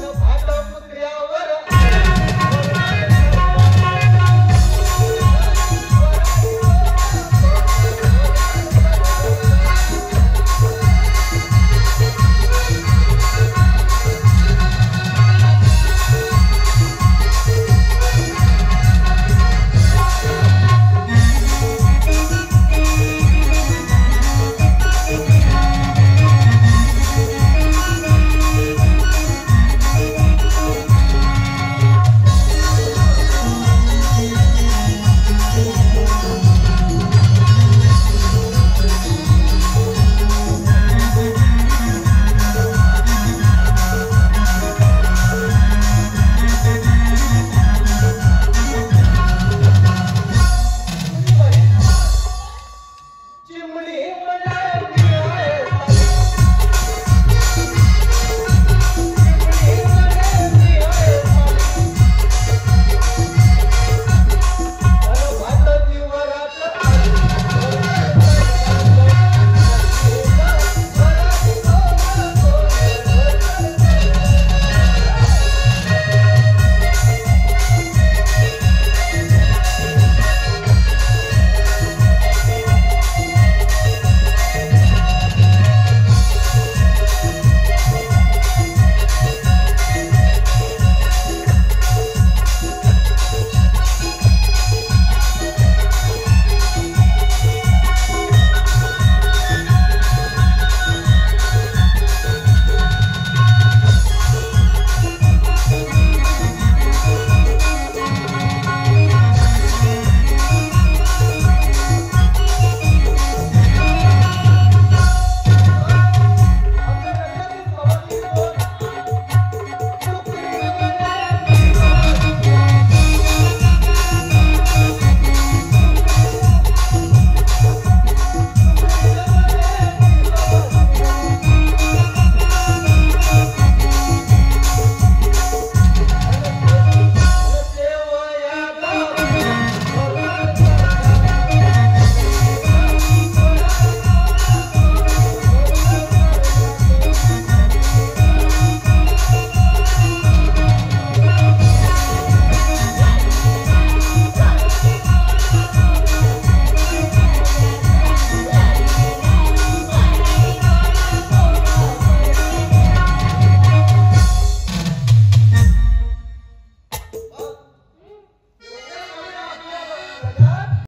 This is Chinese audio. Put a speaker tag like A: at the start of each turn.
A: ভালোবাসা 金木莲